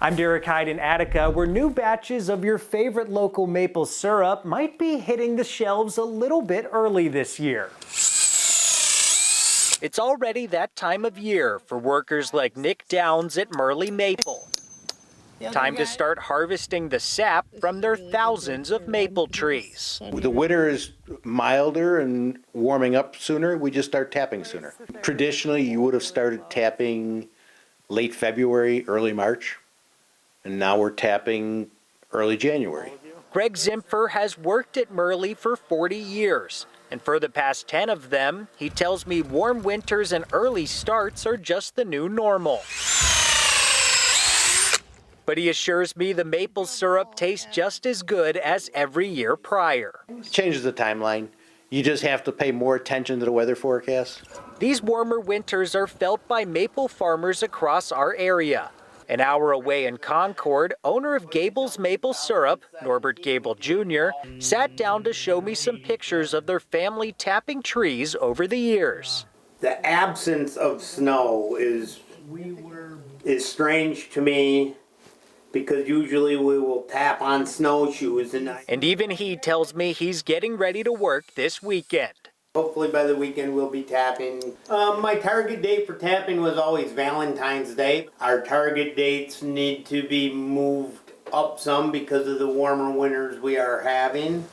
I'm Derek Hyde in Attica, where new batches of your favorite local maple syrup might be hitting the shelves a little bit early this year. It's already that time of year for workers like Nick Downs at Murley Maple. Time to start harvesting the sap from their thousands of maple trees. The winter is milder and warming up sooner. We just start tapping sooner. Traditionally, you would have started tapping late February, early March, and now we're tapping early January. Greg Zimfer has worked at Murley for 40 years. And for the past 10 of them, he tells me warm winters and early starts are just the new normal. But he assures me the maple syrup tastes just as good as every year prior. Changes the timeline. You just have to pay more attention to the weather forecast. These warmer winters are felt by maple farmers across our area. An hour away in Concord, owner of Gable's Maple Syrup, Norbert Gable Jr., sat down to show me some pictures of their family tapping trees over the years. The absence of snow is is strange to me because usually we will tap on snowshoes and I, And even he tells me he's getting ready to work this weekend. Hopefully by the weekend we'll be tapping. Um, my target date for tapping was always Valentine's Day. Our target dates need to be moved up some because of the warmer winters we are having.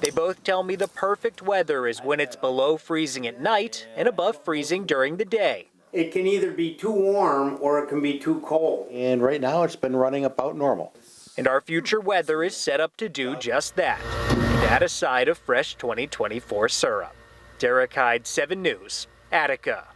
They both tell me the perfect weather is when it's below freezing at night and above freezing during the day. It can either be too warm or it can be too cold. And right now, it's been running about normal. And our future weather is set up to do just that. That aside of fresh 2024 syrup. Derek Hyde, 7 News, Attica.